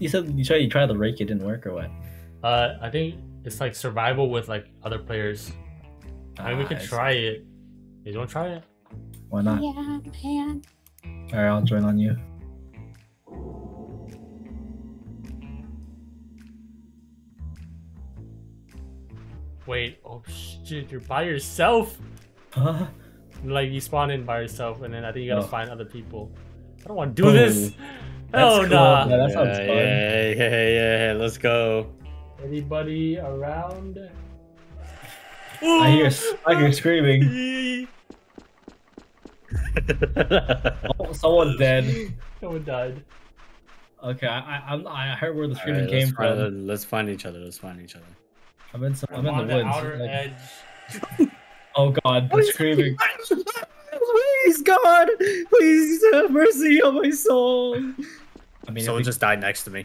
You said you tried you tried to rake, it didn't work or what? Uh, I think it's like survival with like other players. I mean, we Ah, could I see. try it. You don't try it? Why not? Yeah, man. All right, I'll join on you. Wait, oh shit, you're by yourself. Huh? Like you spawn in by yourself, and then I think you gotta Oh. find other people. I don't want to do Oh, this. That's Hell cool. nah. Yeah, that sounds yeah, fun. yeah, yeah, yeah, let's go. Anybody around? I hear I hear screaming. Oh, someone's dead. Someone died. Okay, I I I'm, heard where the screaming right, came let's, from. let's find each other. Let's find each other. I'm in some. I'm, I'm, in on the the, woods. outer like- edge. oh god, the screaming. Please, God, please have mercy on my soul. I mean, if Someone we, just died next to me.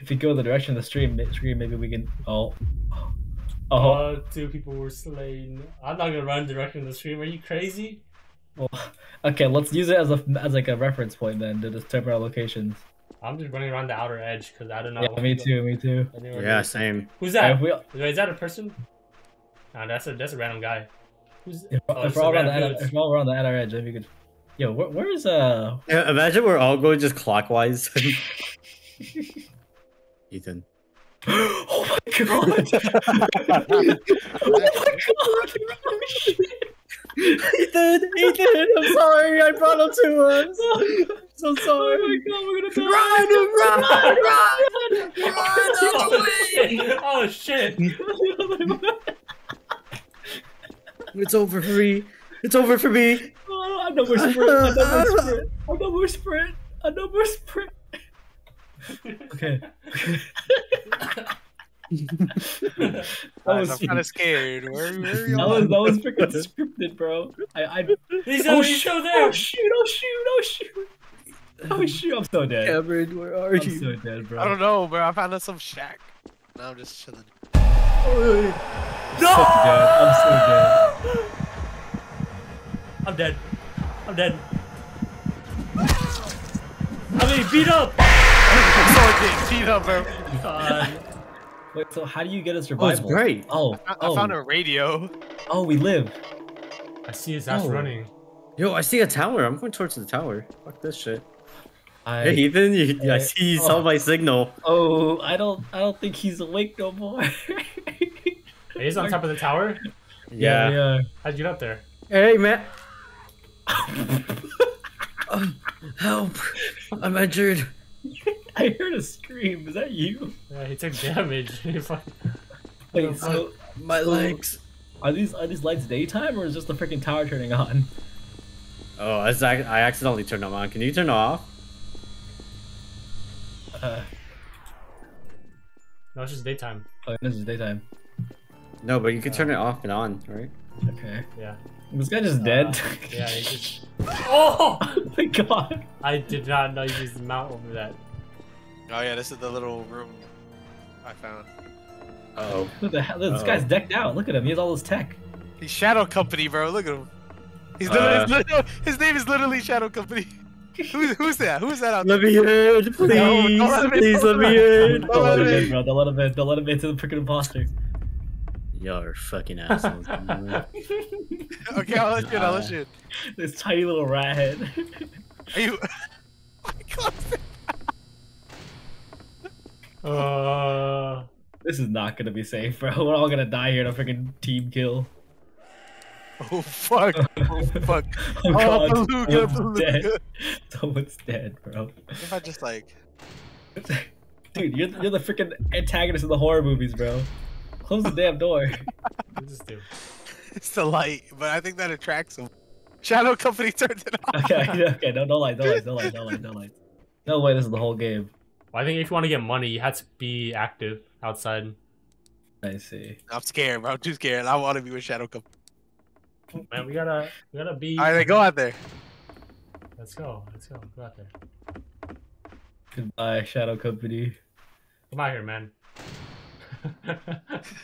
if we go the direction of the stream, scream, maybe we can. Oh, oh, Uh, two people were slain. I'm not gonna run directly in the stream. Are you crazy? well, okay. Let's use it as a as like a reference point then to determine our locations. I'm just running around the outer edge because I don't know. Yeah, me too. Me too. Yeah, near- same. Who's Alright, that? Wait, is that a person? Nah, that's a that's a random guy. Who's? if, oh, if it's we're all around the random outer, dude. if we're all around the outer edge, then we could. Yo, where, where is uh? Yeah, imagine we're all going just clockwise. Ethan. oh my god! oh my god! Ethan, Ethan, I'm sorry, I brought him to us. so sorry. Oh my god, we're gonna die! Run, run, run, oh shit! Oh shit! It's over for me. It's over for me. Oh, I know we're sprint. I know we're sprint. I know we're sprint. I sprint. Okay. that Guys, was I'm kind of scared. Where, where are that y'all? was that was freaking scripted, bro. I I He's, oh, oh, he's shoot, still there. oh shoot! Oh shoot! Oh shoot! Oh shoot! I'm so dead. Cameron, where are I'm you? so dead, bro. I don't know, bro. I found us some shack. Now I'm just chilling. I'm so dead. I'm so dead. I'm dead. I'm dead. I'm being beat up. I'm so getting beat up, bro. God. Wait, so how do you get a Oh, survival? it's great. Oh, I, I oh, found a radio. oh, we live. I see his ass Oh. running. Yo, I see a tower. I'm going towards the tower. Fuck this shit. I, Hey, Ethan, you, I Hey. see you Oh. saw my signal. oh, I don't, I don't think he's awake no more. He's on top of the tower. Yeah. yeah. How'd you get up there? Hey, man. Help! I'm injured. I heard a scream. Is that you? Yeah, he took damage. He fucking- Wait, so My legs. are these are these lights daytime or is just the freaking tower turning on? Oh, I, I accidentally turned them on. Can you turn them off? Uh, no, it's just daytime. oh, this is daytime. No, but you can turn it off and on, right? Okay. Yeah. This guy just Uh, dead. Yeah, he just. Oh! oh my god. I did not know you used the mount over that. Oh yeah, this is the little room I found. Uh oh. What the hell? This Uh-oh. guy's decked out. Look at him. He has all this tech. He's Shadow Company, bro. Look at him. He's Uh. his, his name is literally Shadow Company. Who's who's that? Who's that out there? Let me in, please. don't let him in, please let don't me in. Don't let him in, bro. Don't let him in. Don't let him into the freaking imposter. Y'all are fucking assholes. Okay, I'll let you in. I'll let you in. This tiny little rat head. Are you? Uh, this is not gonna be safe, bro. We're all gonna die here in a freaking team kill. Oh fuck! Oh fuck! Oh, Oh, god, beluga, someone's dead. beluga. Someone's dead, bro. If I just like, Dude, you're, you're the freaking antagonist of the horror movies, bro. Close the damn door. what this do? it's the light, but I think that attracts him. Shadow Company turned it off. Okay, okay, no, no light, no light, no light, no light, no light. No way, this is the whole game. Well, I think if you want to get money, you had to be active outside. I see. I'm scared, bro. I'm too scared. I want to be with Shadow Company. Man, we gotta, we gotta be. All right, then go out there. Let's go. Let's go. Go out there. Goodbye, Shadow Company. Come out here, man.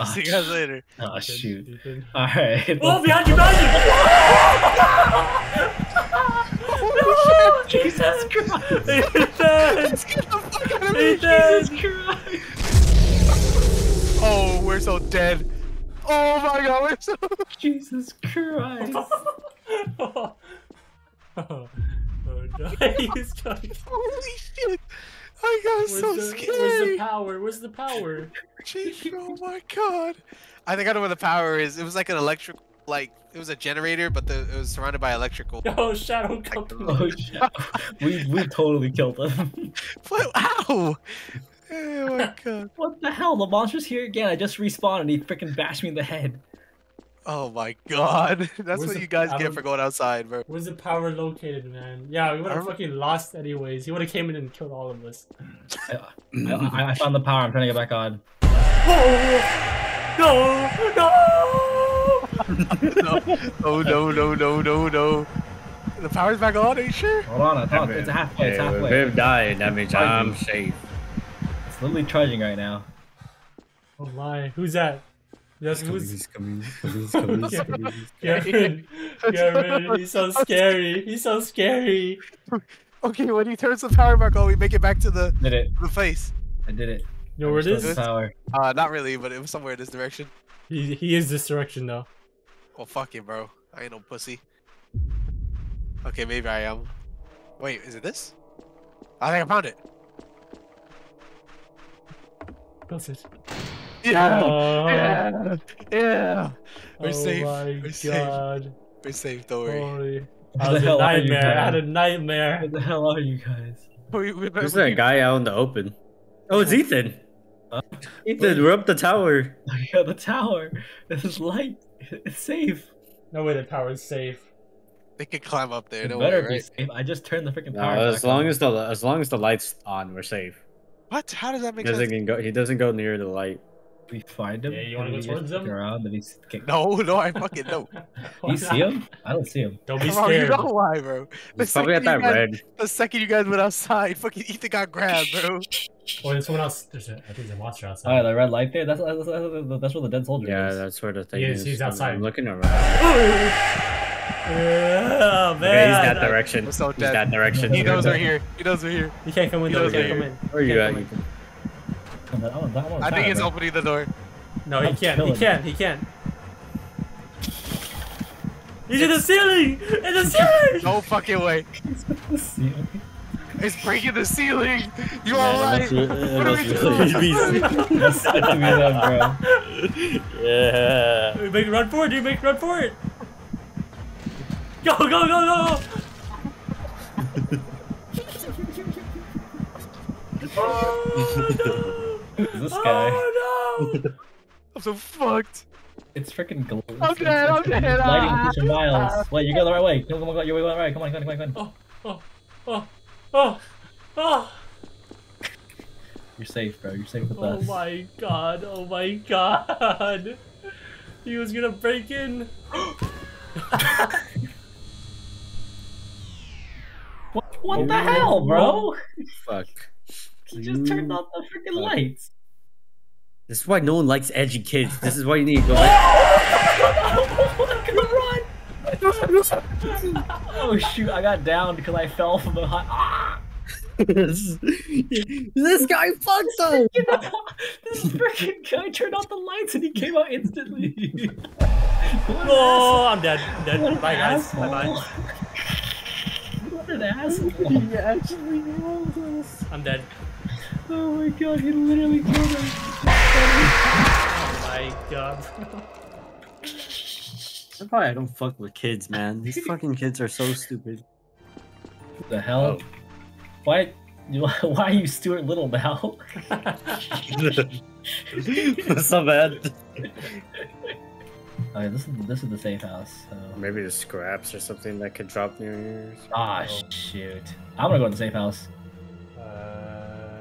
Ah, See you guys later. Oh, shoot. Ethan. Alright. Oh, behind you, behind you! Jesus Christ! So. Jesus Christ! oh, no. He's coming. Holy shit! I got Where's, so the, where's the power? Where's the power? Jeez, oh my god! I think I know where the power is. It was like an electric, like it was a generator, but the, it was surrounded by electrical. Oh, Shadow Company. Oh shit! We we totally killed him. What? Ow! Oh my god! What the hell? The monster's here again. I just respawned and he freaking bashed me in the head. Oh my god! That's Where's what you guys I get for going outside, bro. Where's the power located, man? Yeah, we would have fucking lost anyways. He would have came in and killed all of us. I, I, I found the power. I'm trying to get back on. Oh, no! No! no, oh no, no, no, no, no! The power's back on. Are you sure? Hold on, I thought it's halfway. It's Yeah, halfway. Viv died. That means I'm safe. It's literally charging right now. Oh my, who's that? That's who's He's coming. He's coming. He's Yeah. coming. Gavin. Gavin, he's so scary. He's so scary. Okay, when he turns the power back on, we make it back to the Did it? the face. I did it. You know where it Restored is? Power. Uh, not really, but it was somewhere in this direction. He, he is this direction though. Well, fuck it, bro. I ain't no pussy. Okay, maybe I am. Wait, is it this? I think I found it. Close it. Yeah. Oh, Yeah. Yeah. We're oh safe. my We're safe. god. We're safe. Don't worry. Holy. Where That was a hell are you nightmare. I had a nightmare. Where the hell are you guys? We, we, There's we- that guy out in the open. Oh, it's Ethan. Huh? Ethan, we're up the tower. Yeah, the tower. This is light. It's safe. No way the tower's safe. They could climb up there. It Don't better worry, be right? safe. I just turned the freaking No, power. as long on. as the as long as the lights on, we're safe. What? How does that He make doesn't sense? go. He doesn't go near the light. We find him. Yeah, you wanna go towards him? look Around, and he's kick- No, no, I fucking don't. You see him? I don't see him. Don't be Bro, you scared. know why, bro? The He's probably at that guys- red. The second you guys went outside, fucking Ethan got grabbed, bro. Or oh, there's someone else. There's a, I think there's a monster Oh, outside. the red light there. That's that's, that's, that's where the dead soldier Yeah, is. that's where the thing He is. is- he's outside. I'm looking around. Yeah, man. Okay, he's that direction. We're so He's dead. that direction. He knows Where we're here. He knows we're here. You can't come in. He though. You knows can't we're come in. Where are you at? Ethan? I'm on- I'm on- I'm think fire, he's bro. opening the door. No, he I'm can't. He can't. He can't. He's in the ceiling. In the ceiling. No fucking way. See? It's breaking the ceiling. You Yeah, alright? that's re- What are we doing? really- It's good to be them, bro. Yeah. You make a run for it. You make a run for it. Go go go go. Oh Who's this guy? Oh no! I'm so fucked. It's freaking gl- I'm it's- dead, I'm it's dead, Lighting ah. Christian Miles. Wait, you go the right way. Come on, come on, you're going right. Come on, come on, come on, come on. Oh oh oh oh! You're safe, bro. You're safe with Oh us. my god! Oh my god! He was gonna break in. What, what the hell, bro? Fuck. He just turned off the freaking lights. This is why no one likes edgy kids. This is why you need to go. oh shoot! I got down because I fell from the high. Ah! this guy fucked up. this freaking guy turned off the lights and he came out instantly. Oh, I'm dead. I'm asshole. What dead. Bye guys. asshole. Bye bye. What an asshole. He actually rolled us. I'm dead. Oh my god, he literally killed him. Oh my god. That's why I don't fuck with kids, man. These fucking kids are so stupid. What the hell? Why? you- Why are you Stuart Little now? What's so bad? Okay, this is this is the safe house. So. Maybe the scraps or something that could drop near yours. Ah shoot! I'm gonna go to the safe house.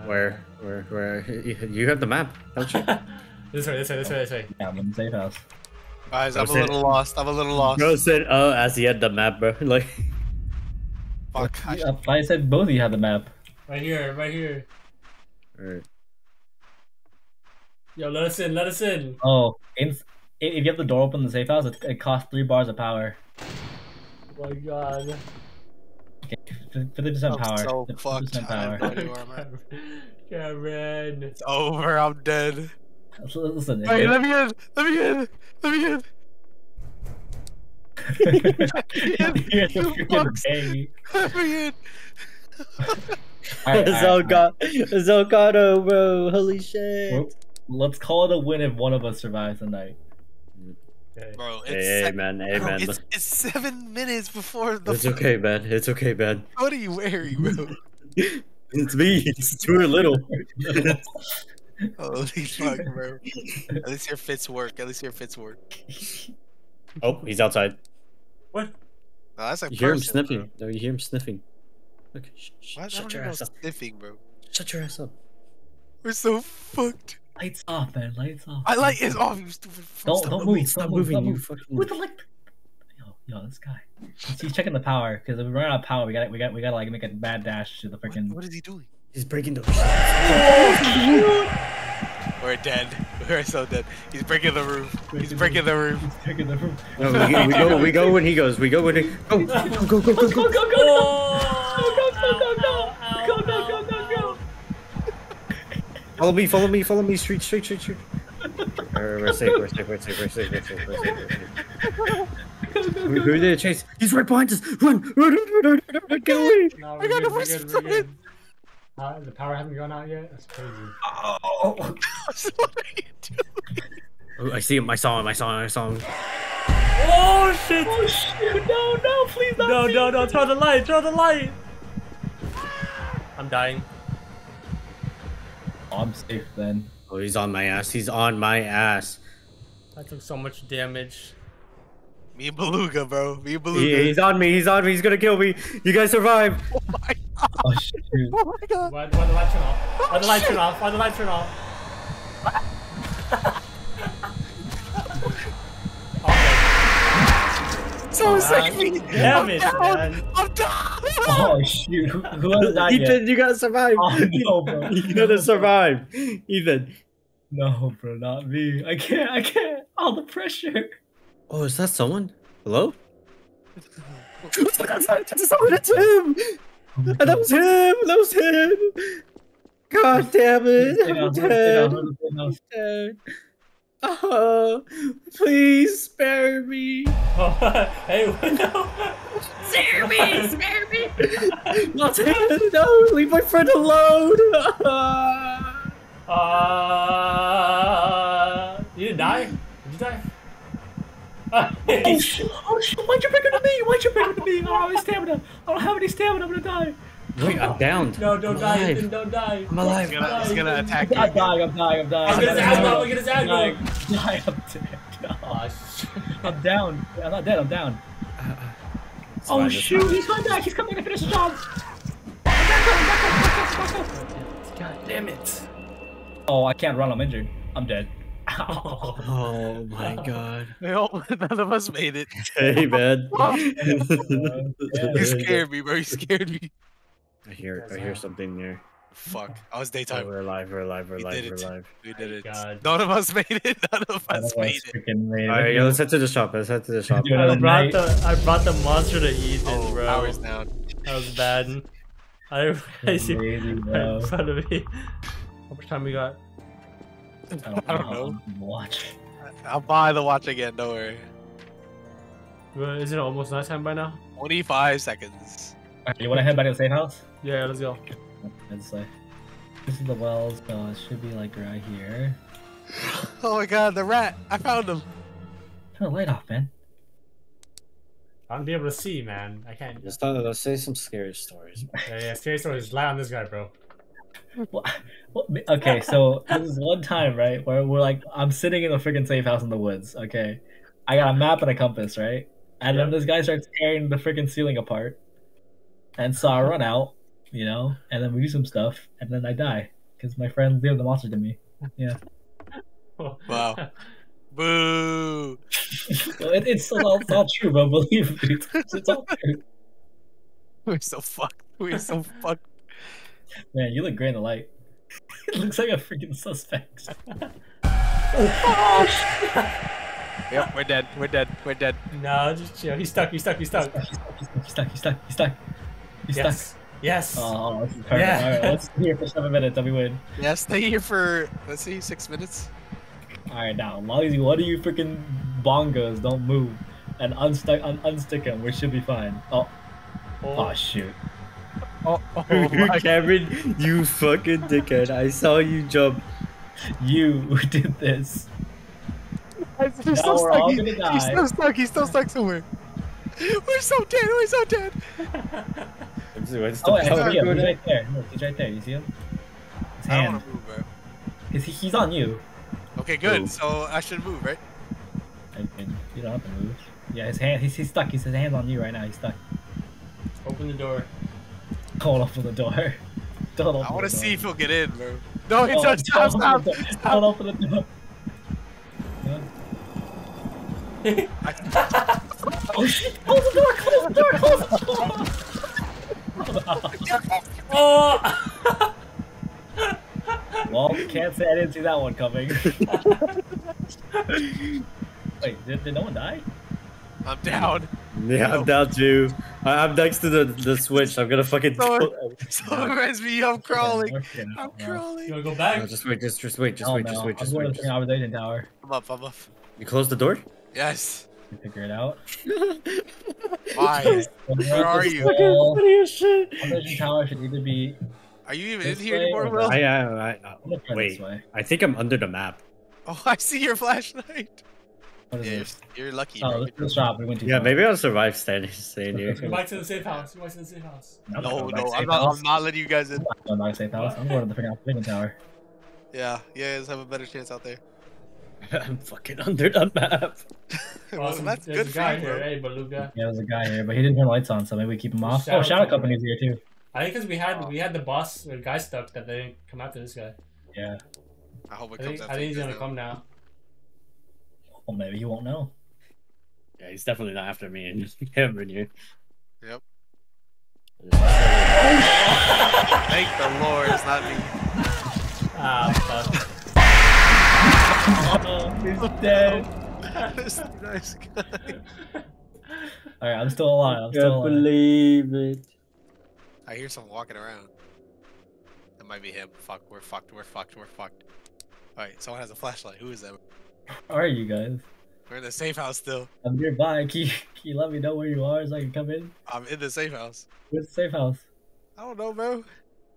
Where? Where? Where? You have the map, don't you? This way. This way. This way. This way. Yeah, I'm in the safe house. Guys, I'm a little lost. I'm a little lost. Bro said, "Oh, as he had the map, bro." Like, Fuck. I, Yeah, I said both of you had the map. Right here. Right here. Alright. Yo, let us in. Let us in. Oh, in, if if you have the door open in the safe house, it, it costs three bars of power. Oh my god. Okay, Fifty percent I'm power. so 50% fucked. Power. no idea where I'm. Cameron. It's over. I'm dead. Listen, Wait, if- let me in. Let me in. Let me in. You're the You freaking fucks. baby. Let me in. Alright, alright, alright. Zelka, bro. Holy shit. Well, Let's call it a win if one of us survives the night. Okay. Bro, it's, Hey, hey, se- man. Hey, bro, man. it's, it's seven minutes before the. It's okay, man. It's okay, man. What are you wearing, bro? It's me. It's too little. Holy fuck, bro. At least your fits work. At least your fits work. Oh, he's outside. What? No, that's like You hear him person, sniffing. No, you hear him sniffing. Look, sh- sh- Why, shut your ass up. sniffing, bro. Shut your ass up. We're so fucked. Lights off, man. Lights off. My light is off, you stupid fuck. Don't Stop don't moving. move. Stop Stop moving. moving, Stop you moving. With fucking. the light. Yo, yo, this guy. He's, he's checking the power because if we run out of power, we got to we got we got to like make a mad dash to the What, what is he doing? He's breaking the. We're dead. We're so dead. He's breaking the roof. He's breaking the roof. He's taking the room. No, we, we go. We go when he goes. We go when he. Go. Go. Go. Go. Go. Go go Go. go go! Go Follow me. Follow me. Follow me. Street. Street. Street. Street. We're, we're safe. We're safe. We're safe. We're safe. We're safe. We're safe. We're safe. Who, who did it chase? He's right behind us. Run. Run. Run. Run. Run. run. Get away. No, I we're got good, a we're voice good, we're for good. Uh, the power hasn't gone out yet? That's crazy. Oh, So what are you doing? Oh, I see him. I saw him. I saw him. I saw him. Oh shit! oh shit! No no! Please not No, me. no, no, throw the light, throw the light! I'm dying. Oh, I'm safe then. Oh, he's on my ass. He's on my ass. I took so much damage. Me and Beluga, bro. Me and Beluga. He, he's on me. He's on me. He's gonna kill me. You guys survive. Oh my god. Oh shit! Oh my god. Why, why the lights turn off? Why the lights oh, turn off? Why the lights turn off? Okay. So God sick me. Damn it, I'm man. down. I'm down. Oh shoot! Who who hasn't died yet? Ethan, you gotta survive. Oh no, bro! You gotta survive. Ethan. No, bro, not me. I can't. I can't. All the pressure. Oh, is that someone? Hello? That's someone. It's him. Oh and That was him. That was him. God damn it. Stay down, I'm dead. down, stay down. dead. Oh, please spare me. hey, no. Spare me. Spare me. Not him. No, leave my friend alone. Uh, you didn't die? Did you die? Oh shit! Oh shit! Why'd you bring it to me? Why'd you bring it to me? I don't have any stamina. I don't have any stamina. I'm gonna die. Wait, I'm downed. no, don't I'm die, alive. Ethan, don't die. I'm alive. He's gonna, he's gonna attack you. I'm dying. I'm dying. I'm dying. Look at his I'm aggro, dying. look at I'm dying. aggro. I'm dying. I'm dead. Oh, shit. I'm down. I'm not dead. I'm down. It's Oh fine, shoot! He's coming back. He's coming to finish the job. God damn it. Oh, I can't run. I'm injured. I'm dead. Oh my god. No, none of us made it. Hey, man. You scared me, bro. You scared me. I hear, I hear uh, something there. Fuck. I was Oh, daytime. we're alive. We're alive. We're We alive. We're it. alive. We did it. God. None of us made it. None of None us of made us it. freaking made All right, it. yeah, let's head to the shop. Let's head to the shop. Dude, I brought the I brought the monster to Ethan, Oh, bro. hours down. That was bad. I, I see Crazy, bro. in front of me. How much time we got? I don't know. Watch. I'll buy the watch again. Don't worry. Isn't it almost nighttime by now? 25 seconds. Alright, you want to head back to the safe house? Yeah, let's go. Let's say. This is the wells, so it should be like right here. Oh my god, the rat! I found him. Turn the light off, man. I don't be able to see, man. I can't. Let's, talk, let's say some scary stories. Yeah, yeah. Scary stories. Lie on this guy, bro. What? What? Okay, so this is one time, right, where we're like, I'm sitting in a freaking safe house in the woods. Okay, I got a map and a compass, right, and then this guy starts tearing the freaking ceiling apart, and so I run out, you know, and then we do some stuff, and then I die because my friend gave the monster to me. Yeah. Wow. Boo! So it, it's, all, it's all true, but believe me, it's, it's all true. We're so fucked. We're so fucked. Man, you look great in the light. it looks like a freaking suspect. oh, Yep, we're dead. We're dead. We're dead. no, just chill. He's stuck. He's stuck. He's stuck. He's stuck. He's stuck. He's stuck. He's stuck. You Yes. stuck? Yes. Oh, oh, this is perfect. Yeah. All right, let's stay here for seven minutes. Then we win. Yeah, stay here for let's see, six minutes. All right, now, as what are you one freaking bongos don't move and unstuck, un- unstick him, we should be fine. Oh, oh, oh shoot. Oh, oh, oh Cameron, you fucking dickhead. I saw you jump. You did this. He's still we're stuck. He- he's still stuck. He's still stuck somewhere. We're so dead. We're so dead. What's the, what's the Oh, wait, I power see him. go He's right there. Look, he's right there. You see him? His I don't hand. want to move, bro. His, he's on you. Okay, good. Move. So I should move, right? And, and you don't have to move. Yeah, his hand. He's, he's stuck. He's his hand on you right now. He's stuck. Open the door. Don't open the door. Don't open I want to see if he'll get in, bro. No, he Oh, does. Stop, don't stop. open the door. Don't open the door. Huh? oh shit! Close the door! Close the door! Close the door! Oh! well, can't say I didn't see that one coming. Wait, did, did no one die? I'm down. Yeah, I'm down too. I, I'm next to the the switch. I'm gonna fucking. So- So it reminds me, I'm crawling. I'm crawling. you crawling. wanna go back? No, just wait, just just wait, just Hell wait, no. just wait, I'm just going wait. to Just... the observation tower. I'm up. I'm up. You close the door? Yes. to Figure it out. Why? Where are you? you? Observation tower should either be. Are you even in here anymore, or Will? I, I, I, I I'm wait. I think I'm under the map. Oh, I see your flashlight. What is Yeah, you're, this? you're lucky, Oh, bro. let's go shop. We went too Yeah, far. maybe I'll survive standing staying here. Go back to the safe house. Go back to the safe house. I'm not No, going back no, to I'm not, house. I'm not letting you guys in. I'm not going back to safe house. I'm going to the freaking observation tower. Yeah, you guys have a better chance out there. I'm fucking under the map. well, Awesome. that's There's good a for guy you, here, hey, Beluga. Yeah, there's a guy here, but he didn't turn lights on, so maybe we keep him off. Shadow oh, Shadow Company's here too. I think because we had we had the boss, the guy stuck that they didn't come after this guy. Yeah. I hope it I comes think, I think he's gonna guys, come now. Well, maybe he won't know. Yeah, he's definitely not after me and him and you. Yep. Yeah. Thank the Lord, it's not me. Ah, fuck. Oh, he's dead. this nice guy. All right, I'm still alive. I'm still Can't alive. believe it. I hear someone walking around. That might be him. Fuck, we're fucked, we're fucked, we're fucked. Alright, someone has a flashlight. Who is that? Where are you guys? We're in the safe house still. I'm nearby. Can you, can you let me know where you are so I can come in? I'm in the safe house. Where's the safe house? I don't know, bro.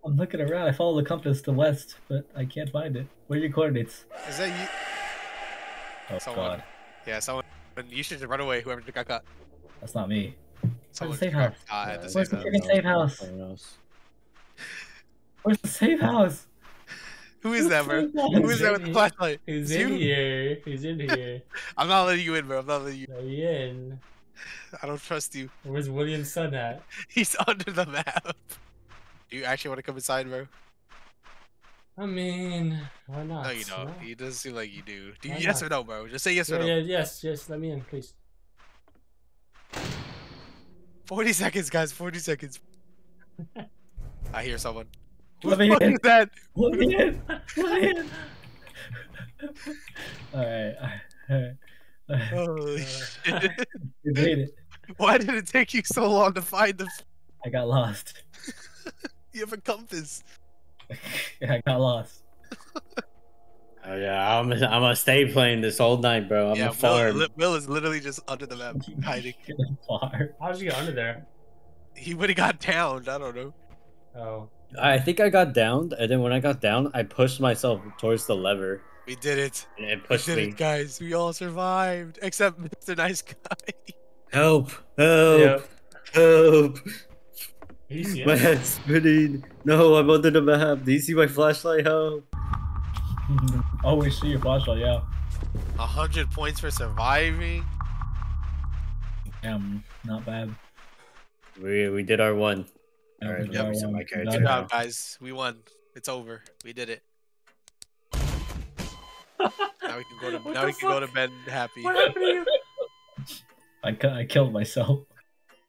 I'm looking around. I follow the compass to west, but I can't find it. Where are your coordinates? Is that you? Oh Someone. god, Yeah, someone. You should just run away, whoever got caught. that's not me. Someone safe house? caught at the Where's the house. freaking safe house? Where's the safe house? Who is that, bro? Where's the safe house? Who is that with the flashlight? He's It's in you? here. He's in here. I'm not letting you in, bro. I'm not letting you. Let me in. I don't trust you. Where's William's son at? He's under the map. Do you actually want to come inside, bro? I mean, why not? No, you don't. He doesn't seem like you do. Do you yes not? or no, bro? Just say yes or no. yeah, yes, yes. Let me in, please. 40 seconds, guys. 40 seconds. I hear someone. Who Let the me fuck in. is that? Let me in. Let me in. Alright. Holy Uh, shit. Made it. Why did it take you so long to find the? I got lost. You have a compass. yeah, I got lost. Oh yeah, I'm I'm gonna stay playing this all night, bro. I'm yeah, a Will, farm. li- Will is literally just under the map hiding. Far. How did you get under there? He would have got downed. I don't know. Oh, I think I got downed, and then when I got down, I pushed myself towards the lever, We did it. and it We did me. it, guys. We all survived, except Mr. Nice Guy. Help! Help! Yep. Help! He's My head's spinning. No, I'm under the map. Do you see my flashlight? Help! oh, we see your flashlight, yeah. A hundred points for surviving. Damn, not bad. We we did our one. Yeah, Alright, we let got me see one. my character. Good job, guys. We won. It's over. We did it. Now we can go to What now the we can go to bed happy. What happened to you? I, I killed myself.